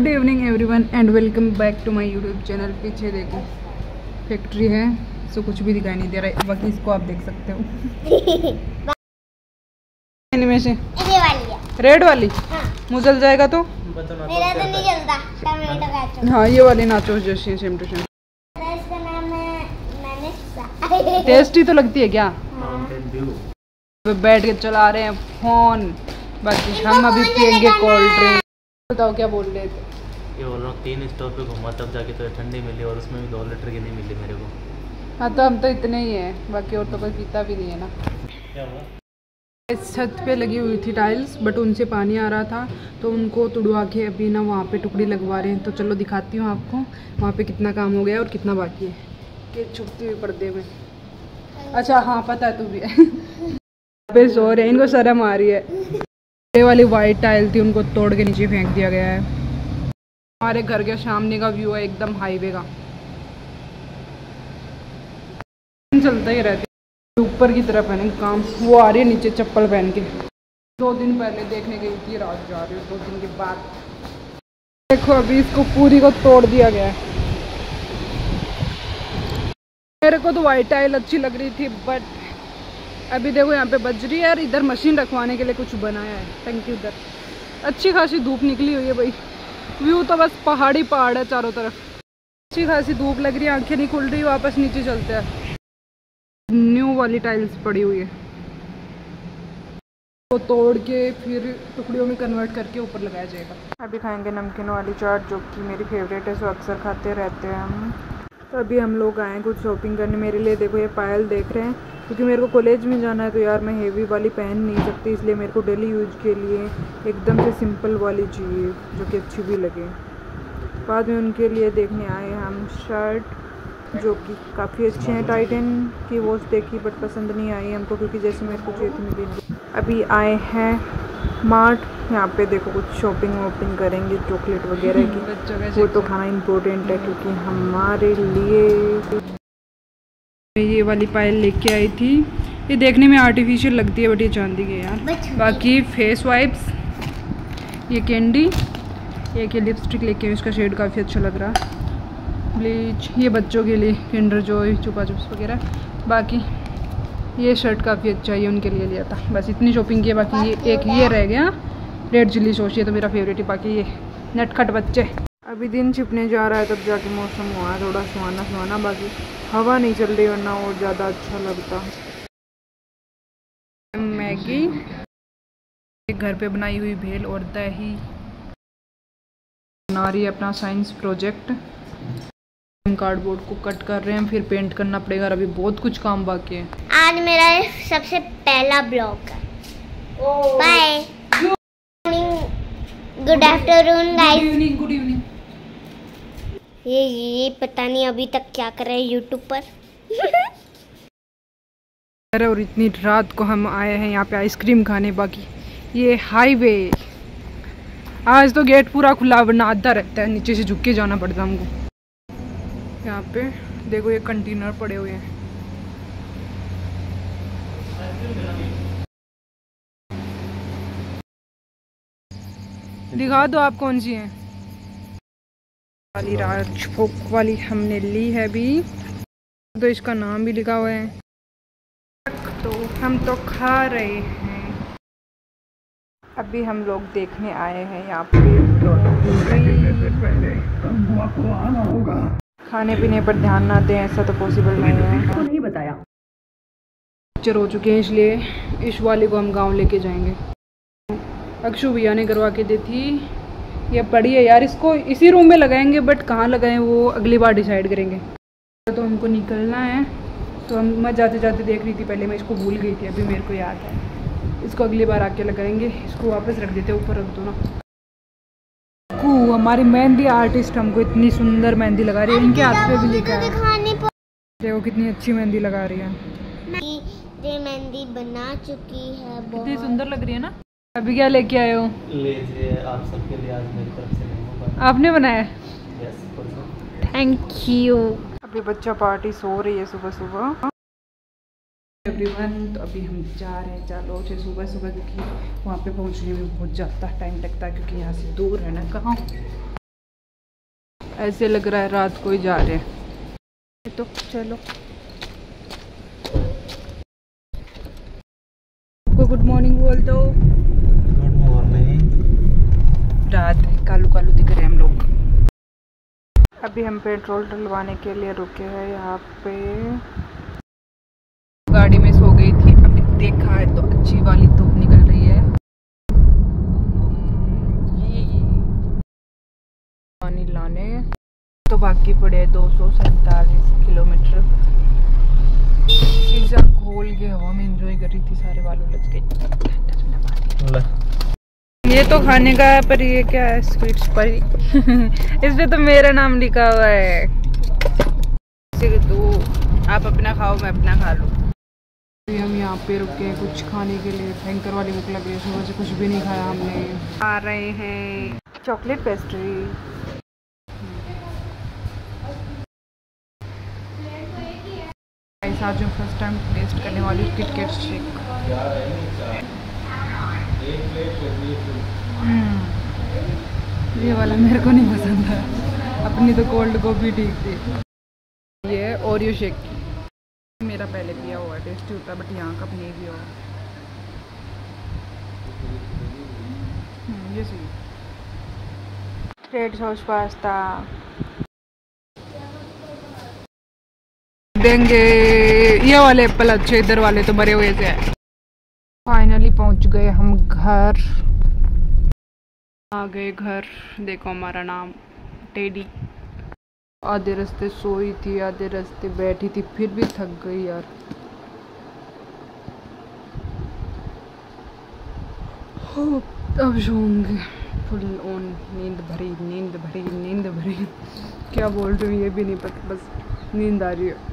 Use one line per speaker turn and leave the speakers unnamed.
Good evening everyone and welcome back to my YouTube channel पीछे देखो factory है सो कुछ भी दिखाई नहीं दे रहा है। बाकी इसको आप देख सकते हो। इनमें से। रेड वाली
हाँ।
मुँह जल जाएगा तो?
मेरा तो नहीं
हाँ। ये वाली नाचोस जैसी सेम टू सेम टेस्टी तो लगती है क्या?
हाँ।
बैठ के चला रहे हैं फ़ोन। बाकी हम अभी पियेंगे कोल्ड ड्रिंक बताओ क्या बोल रहे थे?
ये बोल रहा हूँ तीन स्टॉप पे घूमा तब जाके तो ठंडी मिली और उसमें भी दो लीटर की नहीं मिली मेरे को।
हाँ तो हम तो इतने ही हैं बाकी और तो कोई पीता भी नहीं है ना। इस छत पे लगी हुई थी टाइल्स बट उनसे पानी आ रहा था तो उनको तुड़वा के अभी ना वहाँ पे टुकड़ी लगवा रहे हैं। तो चलो दिखाती हूँ आपको वहाँ पे कितना काम हो गया और कितना बाकी है। कि छुपती हुई पर्दे में। अच्छा हाँ पता है तू भी है। पे सो रहे हैं इनको शर्म आ रही है। ये वाली वाइट टाइल थी, उनको तोड़ के नीचे फेंक दिया गया है। हमारे घर के सामने का व्यू है एकदम हाईवे का। चलता ही रहता ऊपर की तरफ़ है ना काम, वो आ रही है नीचे चप्पल पहन के। दो दिन पहले देखने गई थी, रात जा रही हूँ, दो दिन के बाद। देखो, अभी इसको पूरी को तोड़ दिया गया है। मेरे को तो वाइट टाइल अच्छी लग रही थी बट अभी देखो यहाँ पे बज रही है और इधर मशीन रखवाने के लिए कुछ बनाया है। टंकी उधर अच्छी खासी धूप निकली हुई है भाई। व्यू तो बस पहाड़ी पहाड़ है चारों तरफ़। अच्छी खासी धूप लग रही है, आँखें नहीं खुल रही, वापस नीचे चलते हैं। न्यू वाली टाइल्स पड़ी हुई है। तो तोड़ के फिर टुकड़ियों में कन्वर्ट करके ऊपर लगाया जाएगा। अभी खाएँगे नमकीन वाली चाट, जो कि मेरी फेवरेट है सो अक्सर खाते रहते हैं हम। तो अभी हम लोग आए हैं कुछ शॉपिंग करने। मेरे लिए देखो ये पायल देख रहे हैं क्योंकि मेरे को कॉलेज में जाना है तो यार मैं हेवी वाली पहन नहीं सकती इसलिए मेरे को डेली यूज़ के लिए एकदम से सिंपल वाली चाहिए जो कि अच्छी भी लगे। बाद में उनके लिए देखने आए हम शर्ट जो कि काफ़ी अच्छे हैं। टाइटन की वॉच देखी बट पसंद नहीं आई हमको क्योंकि जैसे मेरे को चाहिए थी अभी आए हैं मार्ट यहाँ पे देखो कुछ शॉपिंग वॉपिंग करेंगे चॉकलेट वगैरह की। वो तो खाना इम्पोर्टेंट है क्योंकि हमारे लिए मैं ये वाली पायल लेके आई थी। ये देखने में आर्टिफिशियल लगती है बट ये चांदी की यार। बाकी फेस वाइप्स ये कैंडी एक ये लिपस्टिक लेके आई इसका शेड काफ़ी अच्छा लग रहा। ब्लीच ये बच्चों के लिए किंडर जॉय चुपा चुप्स वगैरह। बाकी ये शर्ट काफ़ी अच्छा है उनके लिए लिया था। बस इतनी शॉपिंग की बाकी ये एक ये रह गया। रेड चिल्ली सॉस ये तो मेरा फेवरेट है। बाकी ये नटखट बच्चे। अभी दिन छिपने जा रहा है, तब जाके मौसम हुआ है। थोड़ा सुहाना सुहाना, बाकी हवा नहीं चल रही वरना और ज़्यादा अच्छा लगता। मैगी। घर पे बनाई हुई भेल और दही। बना रही है अपना साइंस प्रोजेक्ट कार्डबोर्ड को कट कर रहे हैं फिर पेंट करना पड़ेगा अभी बहुत कुछ काम बाकी है।
आज मेरा सबसे पहला blog bye good afternoon guys
good evening
ये ये पता नहीं अभी तक क्या कर रहे हैं यूट्यूब पर।
अरे और इतनी रात को हम आए हैं यहाँ पे आइसक्रीम खाने बाकी। ये हाईवे। आज तो गेट पूरा खुला वरना आधा रहता है नीचे से झुक के जाना पड़ता हमको। यहाँ पे। देखो, ये कंटेनर पड़े हुए हैं। दिखा दो आप कौन सी हैं। वाली राजभोग वाली हमने ली है अभी। तो इसका नाम भी लिखा हुआ है। तो हम तो खा रहे हैं। अभी हम लोग देखने आए हैं यहाँ पे। खाने पीने पर ध्यान ना दें ऐसा तो पॉसिबल नहीं है।
को नहीं बताया।
पिक्चर हो चुके हैं इसलिए इस वाले को हम गाँव लेके जाएँगे। अक्षु भैया ने करवा के दी थी। ये पड़ी है यार इसको इसी रूम में लगाएँगे बट कहाँ लगाएँ वो अगली बार डिसाइड करेंगे। तो हमको निकलना है। तो हम मैं जाते जाते देख रही थी पहले मैं इसको भूल गई थी अभी मेरे को याद है। इसको अगली बार आके लगाएँगे इसको वापस रख देते ऊपर रख दो ना। कू हमारी मेहंदी आर्टिस्ट हमको इतनी सुंदर मेहंदी लगा रही है। इनके हाथ पे भी लिखा है। देखो कितनी अच्छी मेहंदी लगा रही है।
ये मेहंदी बना चुकी है
कितनी सुंदर लग रही है ना। अभी क्या लेके आए हो?
आप सबके लिए आज मेरी तरफ़ से
आपने बनाया थैंक यू अभी बच्चा पार्टी सो रही है सुबह सुबह एवरीवन तो अभी हम जा रहे हैं चालो से सुबह सुबह क्योंकि वहाँ पे पहुँचने में बहुत ज़्यादा टाइम लगता है क्योंकि यहाँ से दूर है ना कहाँ? ऐसे लग रहा है रात को ही जा रहे हैं। तो चलो। आपको गुड मॉर्निंग बोल दो।
गुड मॉर्निंग
रात है कालू कालू दिख रहे हैं हम लोग। अभी हम पेट्रोल डलवाने के लिए रुके हैं यहाँ पे गाड़ी में सो गई थी अभी देखा है तो अच्छी वाली धूप निकल रही है। पानी लाने। तो बाकी पड़े दो सौ सैंतालीस किलोमीटर। पिज्जा खोल के हवा में एंजॉय कर रही थी सारे बाल उलझ के। ये तो खाने का है पर ये क्या है स्वीट्स पर इस पे तो मेरा नाम लिखा हुआ है। तो आप अपना खाओ मैं अपना खा लूँ। अभी हम यहाँ पे रुके हैं कुछ खाने के लिए। भयंकर वाली भूख लग रही है सुबह से कुछ भी नहीं खाया हमने। आ रहे हैं। Chocolate pastry. ऐसा जो फ़र्स्ट टाइम टेस्ट करने वाली किटकेट शेक ये वाला मेरे को नहीं पसंद है। अपनी तो कोल्ड कॉफ़ी ठीक थी। ये ओरियो शेक मेरा पहले पिया हुआ है टेस्टी होता है बट यहाँ का नहीं पिया हुआ हम्म, ये सही। रेड सॉस पास्ता देंगे ये वाले एप्पल अच्छे इधर वाले तो मरे हुए से फाइनली पहुँच गए हम घर। आ गए घर देखो हमारा नाम टेडी आधे रास्ते सोई थी, आधे रास्ते बैठी थी, फिर भी थक गई यार। अब सोंगे फुल ऑन नींद भरी नींद भरी नींद भरी। क्या बोल रही हूँ, ये भी नहीं पता, बस नींद आ रही है।